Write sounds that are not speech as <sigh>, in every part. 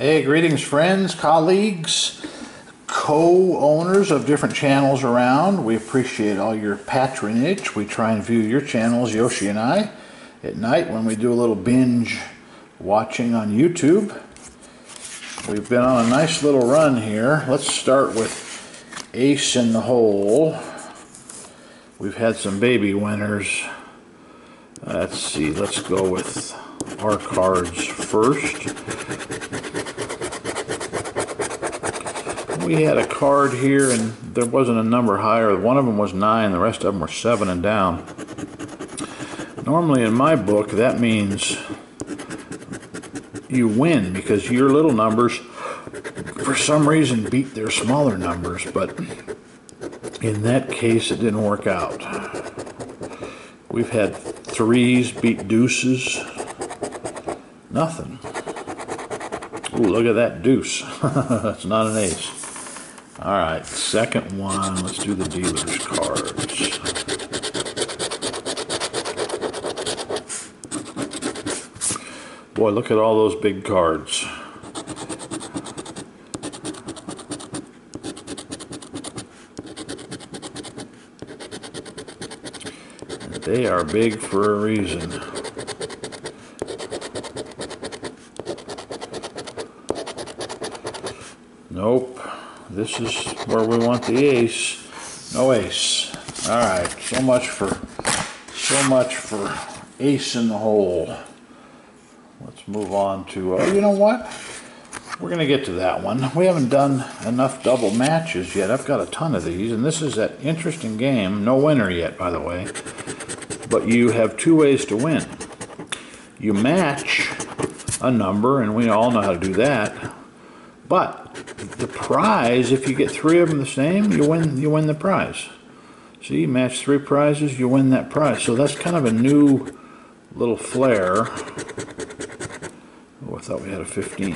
Hey, greetings, friends, colleagues, co owners of different channels around. We appreciate all your patronage. We try and view your channels, Yoshi and I, at night when we do a little binge watching on YouTube. We've been on a nice little run here. Let's start with Ace in the Hole. We've had some baby winners. Let's see, let's go with our cards first. We had a card here and there wasn't a number higher. One of them was 9, the rest of them were 7 and down. Normally in my book that means you win because your little numbers for some reason beat their smaller numbers, but in that case it didn't work out. We've had threes beat deuces. Nothing. Ooh, look at that deuce. <laughs> That's not an ace. All right, second one, let's do the dealer's cards. Boy, look at all those big cards. They are big for a reason. Nope. This is where we want the ace. No ace. All right. So much for so much for ace in the hole. Let's move on to. Uh, oh, you know what? We're going to get to that one. We haven't done enough double matches yet. I've got a ton of these, and this is that interesting game. No winner yet, by the way. But you have two ways to win. You match a number, and we all know how to do that. But the prize, if you get three of them the same, you win. You win the prize. See, match three prizes, you win that prize. So that's kind of a new little flair. Oh, I thought we had a 15.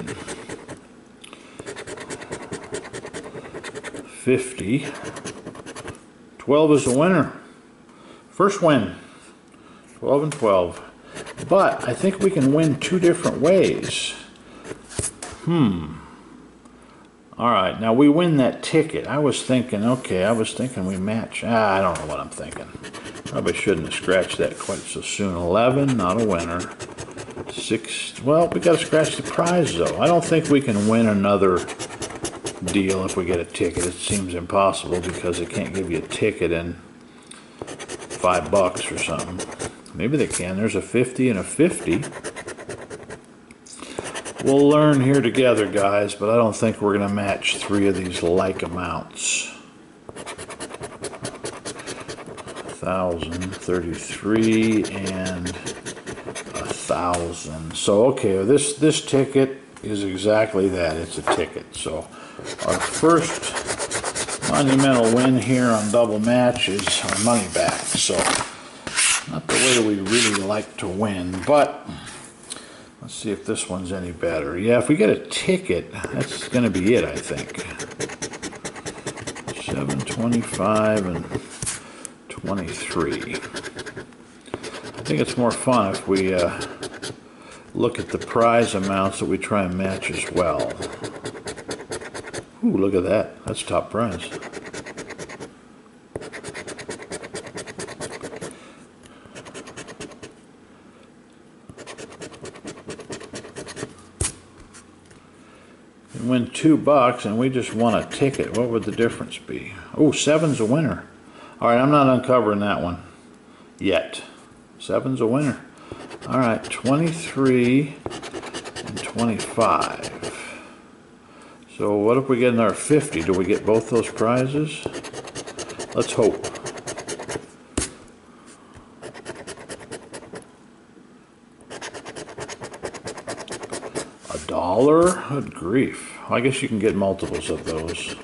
50. 12 is the winner. First win. 12 and 12. But I think we can win two different ways. Hmm. All right, now we win that ticket. I was thinking, okay, I was thinking we match. Ah, I don't know what I'm thinking. Probably shouldn't have scratched that quite so soon. 11, not a winner. 6, well, we got to scratch the prize though. I don't think we can win another deal if we get a ticket. It seems impossible because they can't give you a ticket in five bucks or something. Maybe they can. There's a 50 and a 50. We'll learn here together, guys, but I don't think we're going to match three of these like amounts. 1,033 and a 1,000. So, okay, this, this ticket is exactly that. It's a ticket. So, our first monumental win here on double match is our money back. So, not the way we really like to win, but Let's see if this one's any better. Yeah, if we get a ticket, that's going to be it, I think. 725 and 23. I think it's more fun if we uh, look at the prize amounts that we try and match as well. Ooh, look at that. That's top prize. Win two bucks and we just won a ticket, what would the difference be? Oh, seven's a winner. All right, I'm not uncovering that one yet. Seven's a winner. All right, 23 and 25. So what if we get in another 50? Do we get both those prizes? Let's hope. A dollar? Good grief. I guess you can get multiples of those.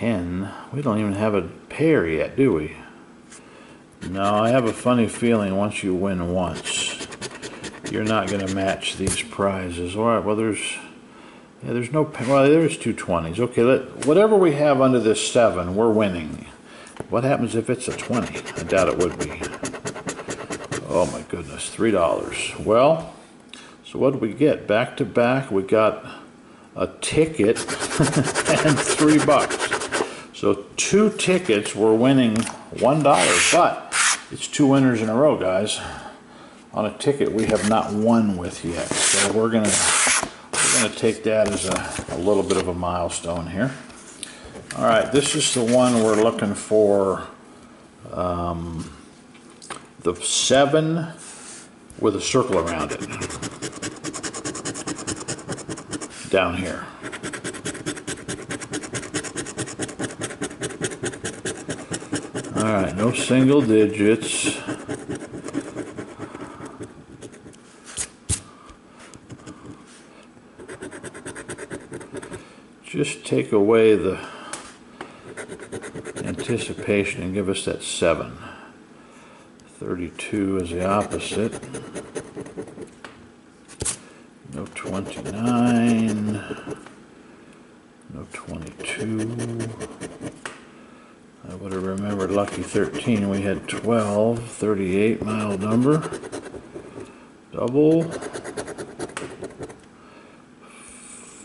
10. We don't even have a pair yet, do we? No, I have a funny feeling once you win once, you're not going to match these prizes. All right, well, there's... Yeah, there's no... Well, there's two 20s. Okay, let, whatever we have under this 7, we're winning. What happens if it's a 20? I doubt it would be. Oh my goodness, three dollars. Well, so what did we get? Back to back, we got a ticket <laughs> and three bucks. So two tickets were winning one dollar, but it's two winners in a row, guys. On a ticket we have not won with yet. So we're gonna we're gonna take that as a, a little bit of a milestone here. All right, this is the one we're looking for. Um, the seven with a circle around it. Down here. All right, no single digits. Just take away the anticipation and give us that seven. 32 is the opposite. No 29. No 22. I would have remembered lucky 13. We had 12. 38 mile number. Double.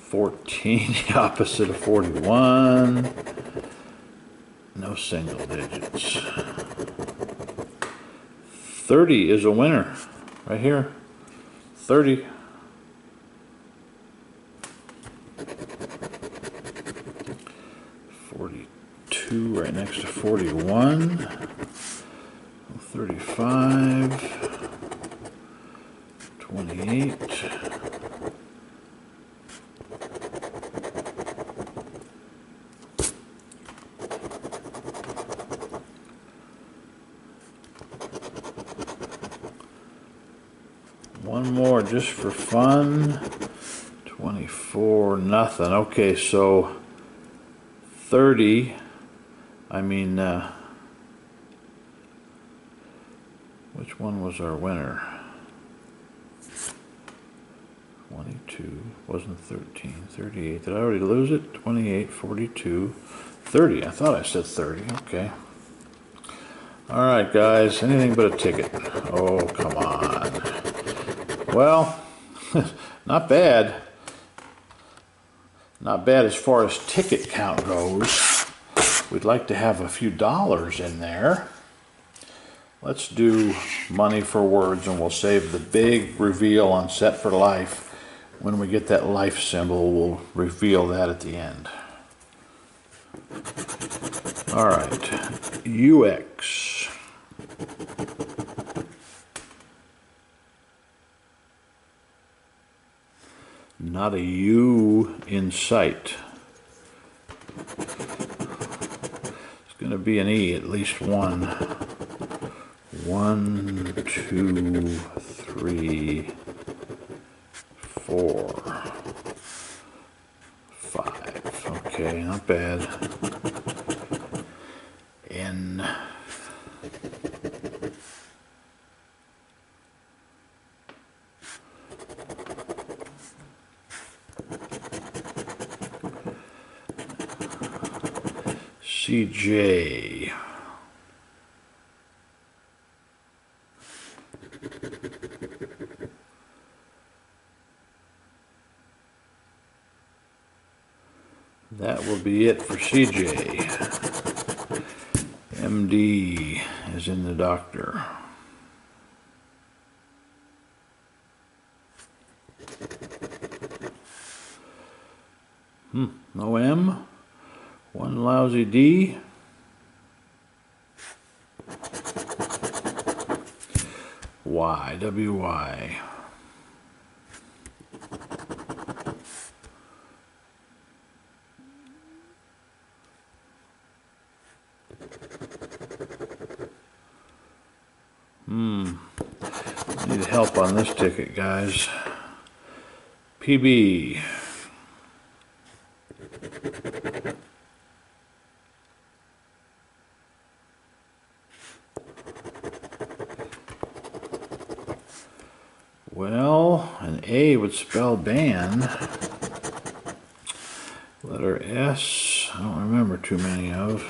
14, <laughs> the opposite of 41. No single digits. 30 is a winner. Right here. 30. 41, 35, 28, 1 more just for fun. 24, nothing. Okay, so 30. I mean, uh, which one was our winner? 22, wasn't 13, 38. Did I already lose it? 28, 42, 30. I thought I said 30. Okay. All right, guys, anything but a ticket. Oh, come on. Well, <laughs> not bad. Not bad as far as ticket count goes. We'd like to have a few dollars in there. Let's do money for words and we'll save the big reveal on Set for Life. When we get that life symbol, we'll reveal that at the end. All right, UX. Not a U in sight. Be an E, at least one. One, two, three, four, five. Okay, not bad. CJ. That will be it for CJ. MD is in the doctor. Hmm, no M. One lousy D. Y, W, Y. Hmm. Need help on this ticket, guys. PB. Well, an A would spell ban. Letter S, I don't remember too many of.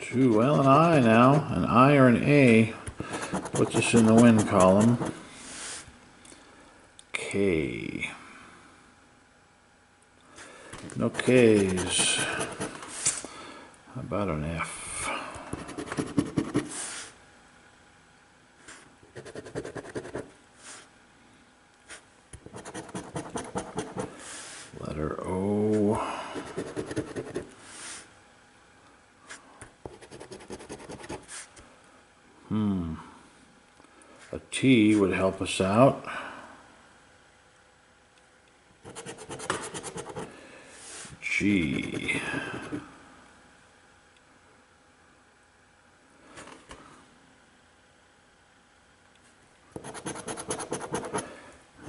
Two, well, an I now, an I or an A. Put this in the win column. K. No K's. How about an F? Letter O. A T would help us out. G.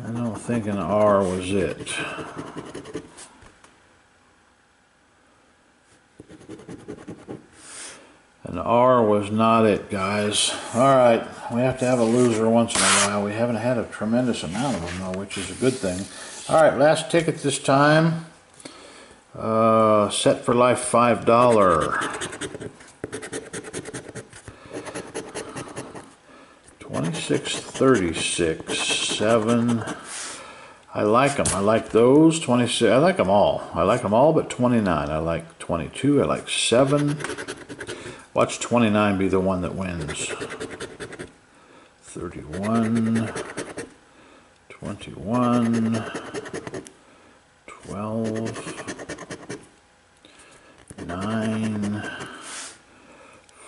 I don't think an R was it. An R was not it, guys. All right, we have to have a loser once in a while. We haven't had a tremendous amount of them, though, which is a good thing. All right, last ticket this time. Uh, set for life five dollar. Twenty-six thirty-six seven. I like them. I like those. Twenty-six. I like them all. I like them all, but twenty-nine. I like twenty-two. I like seven. Watch twenty-nine be the one that wins. Thirty-one. Twenty-one. Twelve. Nine.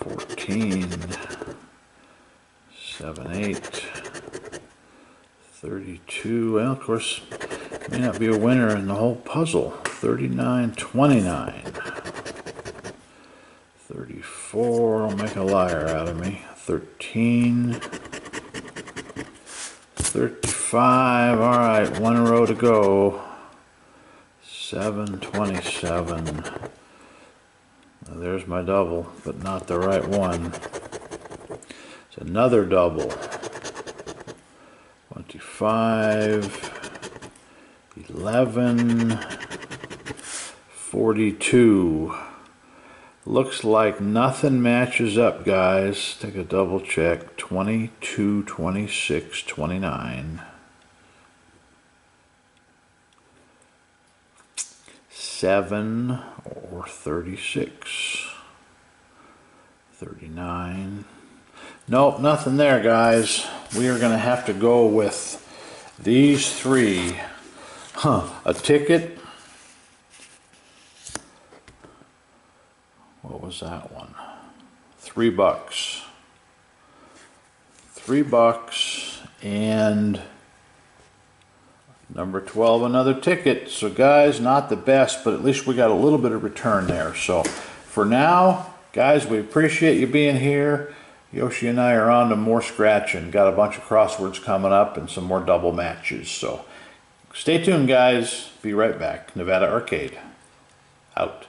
Fourteen. Seven, eight. Thirty-two. Well, of course, may not be a winner in the whole puzzle. Thirty-nine, twenty-nine. Thirty-four. Will make a liar out of me. Thirteen. Thirty-five. All right, one row to go. Seven twenty-seven. Now, there's my double, but not the right one. It's another double. Twenty-five. Eleven. Forty-two. Looks like nothing matches up, guys. Take a double check. 22, 26, 29. 7 or 36. 39. Nope, nothing there, guys. We are going to have to go with these three. Huh, a ticket. Was that one? Three bucks. Three bucks and number 12, another ticket. So guys, not the best, but at least we got a little bit of return there. So for now, guys, we appreciate you being here. Yoshi and I are on to more scratching. Got a bunch of crosswords coming up and some more double matches. So stay tuned, guys. Be right back. Nevada Arcade. Out.